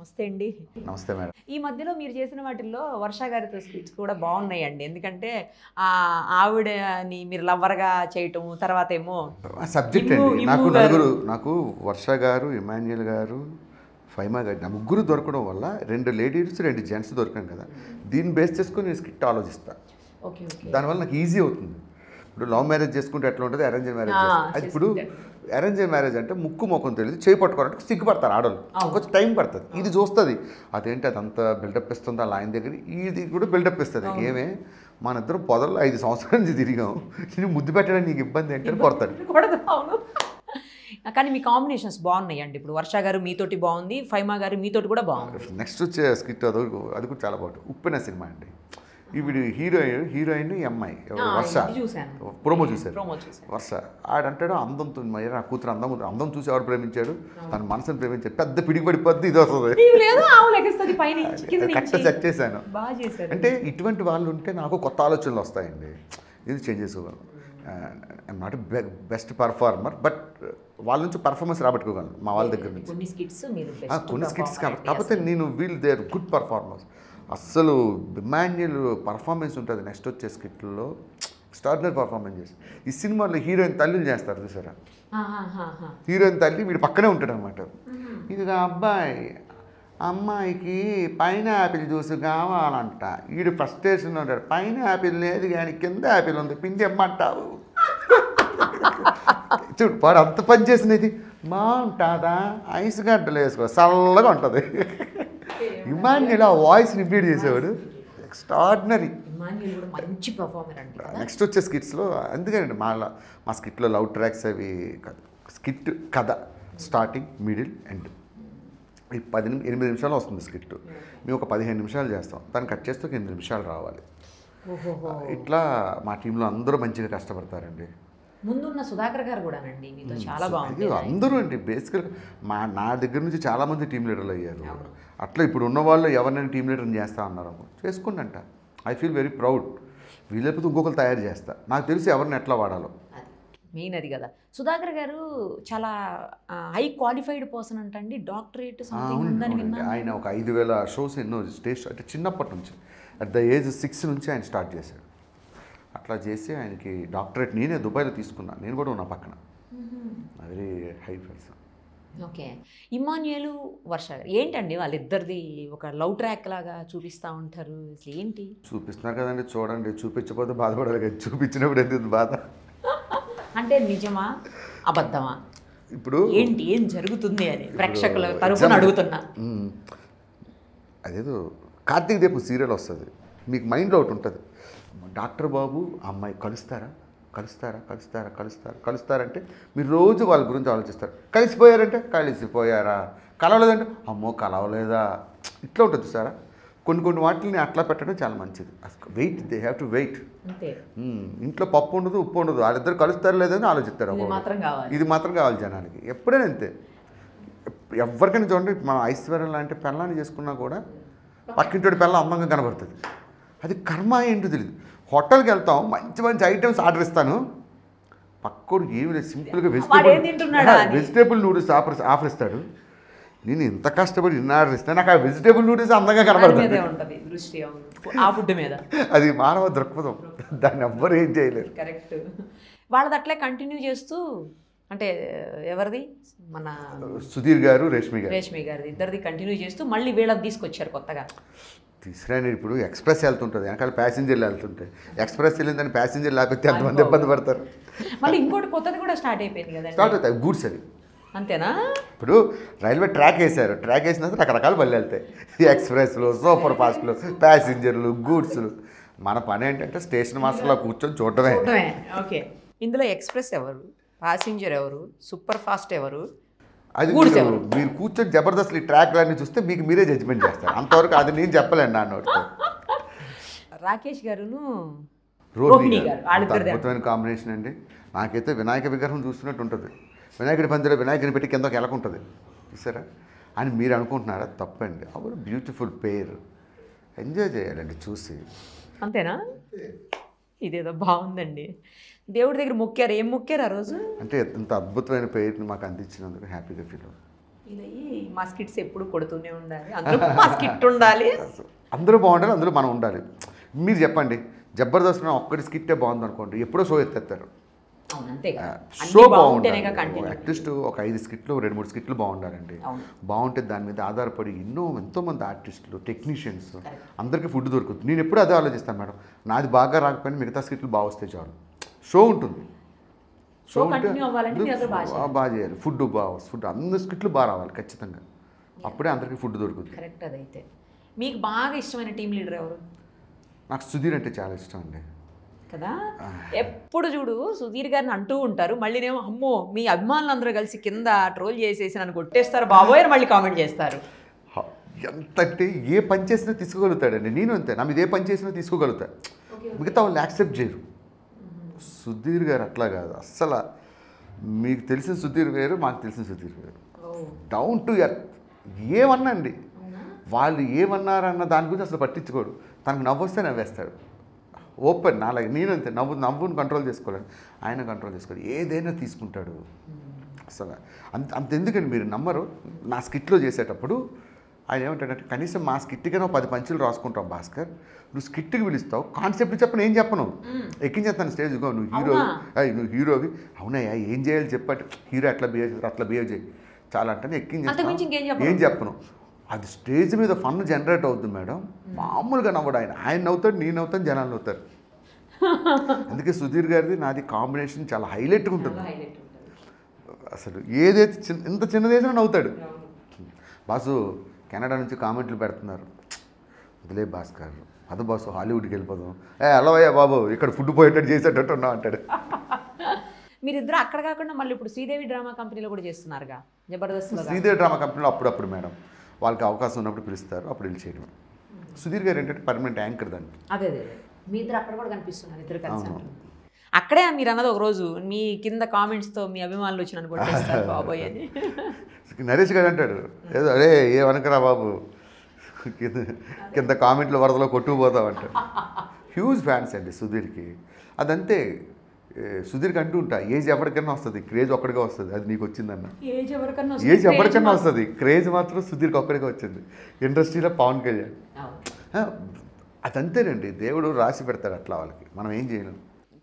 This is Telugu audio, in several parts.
నమస్తే అండి. నమస్తే మేడం. ఈ మధ్యలో మీరు చేసిన వాటిల్లో వర్ష గారితో స్కిట్స్ కూడా బాగున్నాయండి. ఎందుకంటే ఆ ఆవిడని మీరు లవ్వర్గా చేయటం తర్వాత ఏమో సబ్జెక్ట్ అండి. నాకు. నలుగురు నాకు వర్ష గారు ఇమాన్యుయల్ గారు ఫైమా గారు నా ముగ్గురు దొరకడం వల్ల రెండు లేడీస్ రెండు జెంట్స్ దొరికాను కదా. దీన్ని బేస్ చేసుకొని నేను స్కిట్ ఆలోచిస్తా. Okay okay. దానివల్ల నాకు ఈజీ అవుతుంది. ఇప్పుడు లవ్ మ్యారేజ్ చేసుకుంటే ఎట్లా ఉంటుంది అరేంజ్ మ్యారేజ్ ఇప్పుడు అరేంజ్ మ్యారేజ్ అంటే ముక్కు మొఖం తెలియదు చేయి పట్టుకోవాలంటే సిగ్గుపడతారు ఆడవాళ్ళు. కొంచెం టైం పడుతుంది. ఇది చూస్తుంది. అదేంటి అదంతా బిల్డప్ ఇస్తుంది అలా ఆయన దగ్గర? ఇది కూడా బిల్డప్ ఇస్తుంది. ఏమే? మన ఇద్దరం పొదల్లో ఐదు సంవత్సరాల నుంచి తిరిగాం. నేను ముద్దు పెట్టడానికి నీకు ఇబ్బంది ఏంటని కొడతాడు. కానీ మీ కాంబినేషన్స్ బాగున్నాయండి. ఇప్పుడు వర్ష గారు మీతోటి బాగుంది ఫైమా గారు మీతోటి కూడా బాగుంది. నెక్స్ట్ వచ్చే స్కిట్ అది అది కూడా చాలా బాగుంటుంది. ఉప్పెన సినిమా అండి. ఈవిడ హీరోయిన్ హీరోయిన్ అమ్మాయి? ఆ, వర్ష. ప్రోమో చూశారు. వర్ష. ఆడంటాడు అందంతో మరి నా కూతురు అందం అందం చూసి ఎవరు ప్రేమించాడు? తన మనసుని ప్రేమించాడు. పెద్ద పిడికి పడిపోద్ది ఇది వస్తుంది. కరెక్ట్ సెట్ చేశాను. అంటే ఇటువంటి వాళ్ళు ఉంటే నాకు కొత్త ఆలోచనలు వస్తాయండి. ఇది చేంజ్ చేసుకోగలను. నాట్ బెస్ట్ పర్ఫార్మర్ బట్ వాళ్ళ నుంచి పర్ఫార్మెన్స్ రాబట్టుకోగలను మా వాళ్ళ దగ్గర నుంచి. కొన్ని స్కిట్స్ కాబట్టి కాకపోతే నేను వీల్ దేర్ గుడ్ పర్ఫార్మెన్స్ అస్సలు ఇమాన్యుయల్ పర్ఫార్మెన్స్ ఉంటుంది. నెక్స్ట్ వచ్చే స్కిట్లో ఎక్స్ట్రాడినరీ పర్ఫార్మెన్స్ చేసి. ఈ సినిమాలో హీరోయిన్ తల్లిని చేస్తారు చూసారా. హీరోయిన్ తల్లి వీడు పక్కనే ఉంటాడు అనమాట ఇదిగా అబ్బాయి అమ్మాయికి పైన యాపిల్ జ్యూస్ కావాలంట. వీడు ఫ్రస్ట్రేషన్ ఉంటాడు. పైన యాపిల్ లేదు కానీ కింద యాపిల్ ఉంది. పిండి ఇమ్మంటావు చూడు వాడు అంత పని చేసినది. బాగుంటుందా? ఐస్ గడ్డలు వేసుకో. చల్లగా ఉంటుంది. ఇమాన్యుల్ ఆ వాయిస్ రిపీట్ చేసేవాడు. ఎక్స్ట్రాడినరీ. మంచి పర్ఫార్మర్ అండి నెక్స్ట్ వచ్చే స్కిట్స్లో అందుకేనండి మా మా స్కిట్లో లవ్ ట్రాక్స్ అవి స్కిట్ కథ స్టార్టింగ్ మిడిల్ ఎండ్. ఈ పది నిమి- ఎనిమిది నిమిషాలు వస్తుంది స్కిట్ మేము ఒక పదిహేను నిమిషాలు చేస్తాం. దాన్ని కట్ చేస్తే ఒక ఎనిమిది నిమిషాలు రావాలి. ఇట్లా మా టీంలో అందరూ మంచిగా కష్టపడతారండి. ముందున్న సుధాకర్ గారు కూడానండి మీతో చాలా బాగుంది అందరూ అండి బేసికల్ మా నా దగ్గర నుంచి చాలామంది టీం లీడర్లు అయ్యారు. అట్లా ఇప్పుడు ఉన్న వాళ్ళు ఎవరినైనా టీం లీడర్ని చేస్తా అన్నారు చేసుకోండి అంట ఐ ఫీల్ వెరీ ప్రౌడ్ వీళ్ళైపోతే ఇంకొకరు తయారు చేస్తా. నాకు తెలిసి ఎవరిని ఎట్లా వాడాలో. మెయిన్ అది కదా. సుధాకర్ గారు చాలా హై క్వాలిఫైడ్ పర్సన్ అంటండి డాక్టరేట్ ఆయన ఒక ఐదు వేల షోస్ ఎన్నో స్టేజ్ అంటే చిన్నప్పటి నుంచి. అట్ ద ఏజ్ సిక్స్ నుంచి ఆయన స్టార్ట్ చేశాడు. అట్లా చేసి ఆయనకి డాక్టరేట్ నేనే దుబాయ్లో తీసుకున్నా. నేను కూడా ఉన్నా పక్కన. Very high person okay. Emmanuel Varsha ఏంటండి వాళ్ళిద్దరిది ఒక లవ్ ట్రాక్ లాగా చూపిస్తూ ఉంటారు? ఏంటి? చూపిస్తున్నారు కదండి చూడండి. చూపించకపోతే బాధపడాలి కదా. చూపించినప్పుడు ఎందుకు బాధ? అంటే నిజమా? అబద్ధమా? ఇప్పుడు ఏంటి? ఏం జరుగుతుంది అని ప్రేక్షకుల example- అడుగుతున్నా. అదేదో కార్తీక్ దీపం సీరియల్ వస్తుంది. మీకు మైండ్లో ఒకటి ఉంటుంది. డాక్టర్ బాబు అమ్మాయి కలుస్తారా? కలుస్తారా? కలుస్తారా? కలుస్తారా? కలుస్తారంటే మీరు రోజు వాళ్ళ గురించి ఆలోచిస్తారు. కలిసిపోయారంటే కలిసిపోయారా? కలవలేదంటే అమ్మో కలవలేదా? ఇట్లా ఉంటుంది సారా. కొన్ని కొన్ని వాటిని అట్లా పెట్టడం చాలా మంచిది. Wait they have to wait. ఇంట్లో పప్పు ఉండదు ఉప్పు ఉండదు. వాళ్ళిద్దరు కలుస్తారు లేదని ఆలోచిస్తారు ఇది. మాత్రం కావాలి. ఇది మాత్రం కావాలి జనానికి ఎప్పుడైనా అంతే. ఎవరికైనా చూడండి మన ఐశ్వర్యం లాంటి పెళ్ళాన్ని చేసుకున్నా కూడా పక్కింటి పిల్ల అందంగా కనబడుతుంది. అది కర్మ ఏంటో తెలియదు హోటల్కి వెళ్తాం మంచి మంచి ఐటమ్స్ ఆర్డర్ ఇస్తాను. పక్కోడు ఏమి లేదు సింపుల్గా అని. వెజిటేబుల్ నూడిల్స్ ఆఫర్ ఆఫర్ ఇస్తాడు. నేను ఇంత కష్టపడి ఇన్ని ఆర్డర్ ఇస్తాను నాకు ఆ వెజిటేబుల్ నూడిల్స్ అందంగా కనబడుతుంది అది మానవ దృక్పథం. దాన్ని ఎవ్వరు ఏం చేయలేరు. కరెక్ట్. వాళ్ళది అట్లే కంటిన్యూ చేస్తూ అంటే ఎవరిది? మన సుధీర్ గారు రేష్మి గారు. రేష్మి గారిది. ఇద్దరిది కంటిన్యూ చేస్తూ మళ్ళీ వీళ్ళది తీసుకొచ్చారు కొత్తగా. తీసుకురాని ఇప్పుడు ఎక్స్ప్రెస్ వెళ్తుంటుంది వెనకాల ప్యాసింజర్లు వెళ్తుంటాయి ఎక్స్ప్రెస్ వెళ్ళిందని ప్యాసింజర్ లేకపోతే ఎంతమంది ఇబ్బంది పడతారు? మళ్ళీ ఇంకోటి కొత్తది కూడా స్టార్ట్ అయిపోయింది కదండి. స్టార్ట్ అవుతాయి గూడ్స్ అది అంతేనా? ఇప్పుడు రైల్వే ట్రాక్ వేశారు. ట్రాక్ వేసిన రకరకాల బళ్ళు వెళ్తాయి. ఎక్స్ప్రెస్లు సూపర్ ఫాస్ట్లు ప్యాసింజర్లు గూడ్స్లు. మన పని ఏంటంటే స్టేషన్ మాస్టర్లో కూర్చొని చూడటమే. చూడటమే. ఓకే. ఇందులో ఎక్స్ప్రెస్ ఎవరు? ప్యాసింజర్ ఎవరు? సూపర్ ఫాస్ట్ ఎవరు? అది మీరు? మీరు కూర్చొని జబర్దస్త్ ఈ ట్రాక్లన్నీ చూస్తే మీకు మీరే జడ్జిమెంట్ చేస్తారు. అంతవరకు అది నేను చెప్పలేను నా నోటితో రాకేష్ గారును రోహిణి గారు. అద్భుతమైన కాంబినేషన్ అండి. నాకైతే వినాయక విగ్రహం చూస్తున్నట్టు ఉంటుంది. వినాయకుడి పందిలో వినాయకుని పెట్టి కిందకి ఎలకుంటుంది. చూసారా? అని మీరు అనుకుంటున్నారా? తప్పండి. అవరు బ్యూటిఫుల్ పేరు. ఎంజాయ్ చేయాలండి చూసి. అంతేనా? ఇదేదో బాగుందండి. దేవుడి దగ్గర మొక్కారు. ఏం మొక్కారు ఆ రోజు? అంటే ఇంత అద్భుతమైన పేరుని మాకు అందించినందుకు హ్యాపీగా ఫీల్ అవుతుంది. మా స్కిట్స్ ఎప్పుడు కొడుతూనే ఉండాలి. అందులో మా స్కిట్ ఉండాలి. అందరూ బాగుండాలి అందులో మనం ఉండాలి. మీరు చెప్పండి జబర్దస్త్ ఒక్కటి స్కిట్టే బాగుంది అనుకోండి ఎప్పుడో షో ఎత్తేస్తారు. షో బాగుండాలి. కంటిన్యూ అట్లీస్ట్ ఒక ఐదు స్కిట్లు రెండు మూడు స్కిట్లు బాగుండాలండి. బాగుంటే దాని మీద ఆధారపడి ఎన్నో ఎంతోమంది ఆర్టిస్టులు టెక్నీషియన్స్ అందరికీ ఫుడ్ దొరుకుతుంది. నేను ఎప్పుడు అదే ఆలోచిస్తాను మేడం. నాది బాగా రాకపోయినా మిగతా స్కిట్లు బాగా వస్తే చాలు. షో ఉంటుంది. మీరు అందరూ బాగా చేయాలి. ఫుడ్ బాగా ఫుడ్ అందరి స్కిట్లు బాగా రావాలి ఖచ్చితంగా. అప్పుడే అందరికీ ఫుడ్ దొరుకుతుంది. కరెక్ట్ అదైతే. మీకు బాగా ఇష్టమైన టీం లీడర్ ఎవరు? నాకు సుధీర్ అంటే చాలా ఇష్టం అండి. కదా? ఎప్పుడు చూడు సుధీర్ గారిని అంటూ ఉంటారు మళ్ళీనేమో అమ్మో మీ అభిమానులు అందరూ కలిసి కింద ట్రోల్ చేసేసి నన్ను కొట్టేస్తారు బాబోయ్ మళ్ళీ కామెంట్ చేస్తారు. ఎంత అంటే ఏ పని చేసినా తీసుకోగలుగుతాడండి. నేను అంతే నా మీద ఏ పని చేసినా తీసుకోగలుగుతా. మిగతా వాళ్ళు యాక్సెప్ట్ చేయరు. సుధీర్ గారు అట్లా కాదు. అస్సలు మీకు తెలిసిన సుధీర్ వేరు మాకు తెలిసిన సుధీర్ వేరు డౌన్ టు ఎర్త్ ఏమన్నండి? వాళ్ళు ఏమన్నారన్న దాని గురించి అసలు పట్టించుకోడు. తనకు నవ్వొస్తే నవ్వేస్తాడు. ఓపెన్ నాలాగే నేనంతే. నవ్వు నవ్వుని కంట్రోల్ చేసుకోలేను. ఆయన కంట్రోల్ చేసుకోడు. ఏదైనా తీసుకుంటాడు. అసలు అంత అంత ఎందుకండి మీరు నమ్మరు. నా స్కిట్లో చేసేటప్పుడు ఆయన ఏమంటాడంటే కనీసం మా స్కిట్కైనా పది పంచులు రాసుకుంటాం భాస్కర్. నువ్వు స్కిట్కి పిలుస్తావు. కాన్సెప్ట్ చెప్పను ఏం చెప్పను? ఎక్కించేస్తాను స్టేజ్ ఇగో నువ్వు హీరో. నువ్వు హీరోవి అవునయ్యా ఏం చేయాలి చెప్పంటే హీరో ఎట్లా బిహేవ్ అట్లా బిహేవ్ చేయి. చాలా అంటే చెప్పను. ఏం చెప్పను. అది స్టేజ్ మీద ఫన్ జనరేట్ అవుతుంది మేడం. మామూలుగా నవ్వడు ఆయన. ఆయన నవ్వుతాడు నేను నవ్వుతాను జనాలు నవ్వుతారు. అందుకే సుధీర్ గారిది నాది కాంబినేషన్ చాలా హైలైట్గా ఉంటుంది. హైలైట్ ఉంటుంది. అసలు ఏదైతే చిన్న ఇంత చిన్నదేసినా నవ్వుతాడు. బాసు కెనడా నుంచి కామెంట్లు పెడుతున్నారు. వదిలే భాస్కర్ అదే బాసు హాలీవుడ్కి వెళ్ళిపోదాం. ఏ అలవయ్యా బాబు ఇక్కడ ఫుడ్ పోయేటట్టు చేసేటట్టు ఉన్నావు అంటాడు. మీరిద్దరు అక్కడ కాకుండా మళ్ళీ ఇప్పుడు శ్రీదేవి డ్రామా కంపెనీలో కూడా చేస్తున్నారుగా జబర్దస్త్ శ్రీదేవి డ్రామా కంపెనీలో అప్పుడప్పుడు మేడం వాళ్ళకి అవకాశం ఉన్నప్పుడు పిలుస్తారు అప్పుడు వెళ్ళి చేయడం. సుధీర్ గారు ఏంటంటే పర్మనెంట్ యాంకర్ దానికి. అదే అదే. మీ ఇద్దరు అక్కడ కూడా కనిపిస్తున్నారు ఇద్దరు కలిసి. అక్కడే మీరు అన్నది ఒక రోజు మీ కింద కామెంట్స్తో మీ అభిమానులు వచ్చి నన్ను కొట్టేస్తారు బాబోయ్ అని. నరేష్ గారు అంటాడు ఏదో అరే ఏ వనకరా బాబు కింద కింద కామెంట్లు వరదలో కొట్టుకుపోతావు అంటాడు. హ్యూజ్ ఫ్యాన్స్ అండి సుధీర్కి. అదంతే సుధీర్కి అంటూ ఉంటా ఏజ్ ఎవరికైనా వస్తుంది క్రేజ్ ఒక్కడిగా వస్తుంది అది నీకు వచ్చిందన్న. ఏజ్ ఎవరికన్నా వస్తే ఏజ్ ఎవరికైనా వస్తుంది క్రేజ్ మాత్రం సుధీర్కి ఒక్కడిగా వచ్చింది. ఇండస్ట్రీలో పవన్ కళ్యాణ్. అదంతేనండి దేవుడు రాసి పెడతాడు అట్లా వాళ్ళకి మనం ఏం చేయలేం.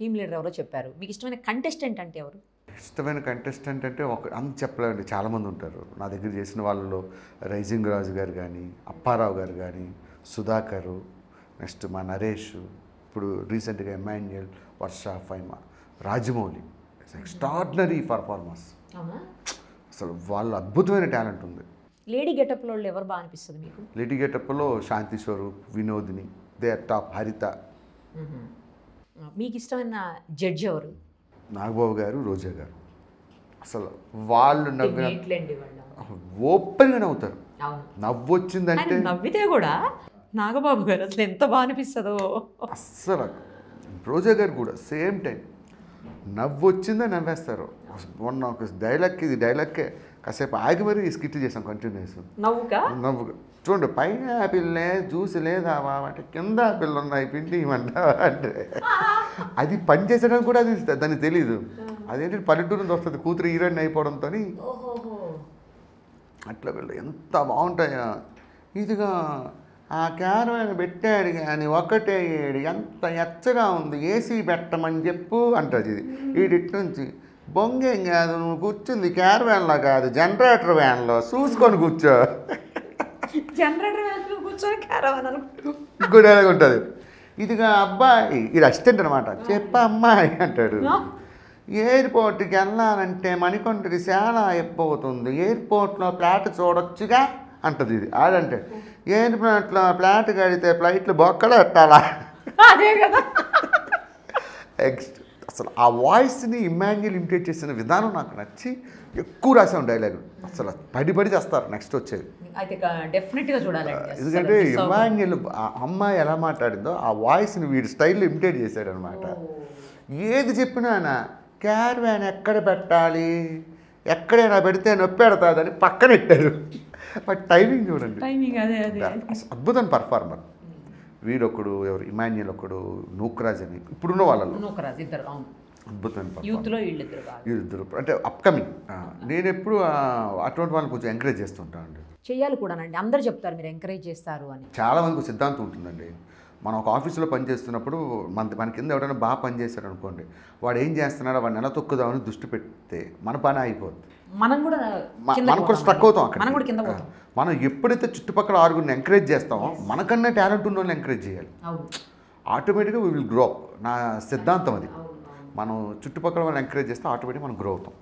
టీమ్ లీడర్ ఎవరో చెప్పారు. మీకు ఇష్టమైన కంటెస్టెంట్ అంటే ఎవరు? ఇష్టమైన కంటెస్టెంట్ అంటే ఒక అంత చెప్పలేమండి. చాలామంది ఉంటారు. నా దగ్గర చేసిన వాళ్ళలో రైజింగ్ రాజు గారు కానీ అప్పారావు గారు కానీ సుధాకరు నెక్స్ట్ మా నరేష్ ఇప్పుడు రీసెంట్గా Emmanuel Varsha Faima Rajamouli. Extraordinary performance అవునా? అసలు వాళ్ళ అద్భుతమైన టాలెంట్ ఉంది. లేడీ గెటప్లో ఎవరు బాగా అనిపిస్తుంది మీకు? లిటి గెటప్లో శాంతి స్వరూప్ వినోదిని దే టాప్ హరిత మీకు ఇష్టమైన జడ్జి ఎవరు? నాగబాబు గారు రోజా గారు. అసలు వాళ్ళు నవ్విన ఓపెన్గా నవ్వుతారు. అవును. నవ్వు వచ్చిందంటే ఆయన నవ్వితే కూడా నాగబాబు గారు అసలు ఎంత బాగా అనిపిస్తుందో. అస్సలు రోజా గారు కూడా సేమ్ టైం. నవ్వు వచ్చిందే నవ్వేస్తారు. మొన్న ఒక డైలాగ్ ఇది డైలాగ్కే కాసేపు ఆగి మరీ స్కిట్ చేసాం కంటిన్యూస్ నవ్వుగా. నవ్వు చూడండి పైన ఆపిల్ లే జ్యూస్ లేదా అంటే కింద ఆపిల్ ఉన్నాయి పిండి ఇవ్వంటావా అంటే. అది పని చేసడానికి కూడా అది దానికి తెలియదు అదేంటి పల్లెటూరు నుంచి వస్తుంది కూతురు హీరోయిన్ అయిపోవడంతో అట్లా వీళ్ళు ఎంత బాగుంటాయా. ఇదిగా ఆ క్యారవాన్ పెట్టాడు కానీ ఒకటే ఏడు ఎంత ఎచ్చగా ఉంది ఏసీ పెట్టమని చెప్పు అంటది ఇది. వీడిట్ నుంచి బొంగేం కాదు నువ్వు కూర్చుంది క్యారవాన్లో కాదు జనరేటర్ వ్యాన్లో చూసుకొని కూర్చో. జనరేటర్ కూర్చొని డైలాగ్ ఉంటుంది. ఇదిగా అబ్బాయి ఇది అసిస్టెంట్ అనమాట చెప్ప అమ్మాయి అంటాడు. ఎయిర్పోర్ట్కి వెళ్ళాలంటే మణికొండకి చాలా అయిపోతుంది ఎయిర్పోర్ట్లో ఫ్లాట్ చూడొచ్చుగా అంటది ఇది. ఆడంటే ఎయిర్పోర్ట్లో ఫ్లాట్ కడితే ఫ్లైట్లు బొక్కలు పెట్టాలా అదే కదా. నెక్స్ట్ అసలు ఆ వాయిస్ని ఇమాన్యుల్ ఇమిటేట్ చేసిన విధానం నాకు నచ్చి ఎక్కువ రాసాం డైలాగ్ అసలు పడి పడి చేస్తారు నెక్స్ట్ వచ్చేది. ఎందుకంటే. ఇమాన్యుల్ ఆ అమ్మాయి ఎలా మాట్లాడిందో ఆ వాయిస్ని వీడి స్టైల్లో ఇమిటేట్ చేశాడు అనమాట ఏది చెప్పినా క్యార్ వ్యాన్ ఎక్కడ పెట్టాలి? ఎక్కడైనా పెడితే నొప్పి పెడతాదని పక్కన పెట్టారు. బట్ టైమింగ్ చూడండి. అద్భుతం పర్ఫార్మర్ వీడొకడు ఎవరు? ఇమాన్యుల్ ఒకడు నూక్రాజ్ అని. ఇప్పుడున్న వాళ్ళలో. నూకరాజు ఇద్దరు అవును. అద్భుతమైన performance. యూత్లో వీళ్ళిద్దరు బాగా వీళ్ళిద్దరు. అంటే అప్కమింగ్ నేను ఎప్పుడు అటువంటి వాళ్ళని కొంచెం ఎంకరేజ్ చేస్తుంటాను అండి. చెయ్యాలి కూడానండి. అందరు చెప్తారు మీరు ఎంకరేజ్ చేస్తారు అని. చాలా మందికి సిద్ధాంతం ఉంటుందండి. మనం ఒక ఆఫీసులో పనిచేస్తున్నప్పుడు మన మన కింద ఎవరైనా బాగా పనిచేస్తాడు అనుకోండి వాడు ఏం చేస్తున్నాడో వాడిని నెల తొక్కుదామని దృష్టి పెడితే మన పని అయిపోద్ది. మనం కూడా మనం కూడా. స్ట్రక్ అవుతాం అక్కడ మనం కూడా కింద పోతాం. మనం ఎప్పుడైతే చుట్టుపక్కల ఆరుగురిని ఎంకరేజ్ చేస్తామో మనకన్నా టాలెంట్ ఉన్న వాళ్ళని ఎంకరేజ్ చేయాలి ఆటోమేటిక్గా వీ విల్ గ్రో అప్ నా సిద్ధాంతం అది. మనం చుట్టుపక్కల వాళ్ళని ఎంకరేజ్ చేస్తే ఆటోమేటిక్గా మనం గ్రో అవుతాం.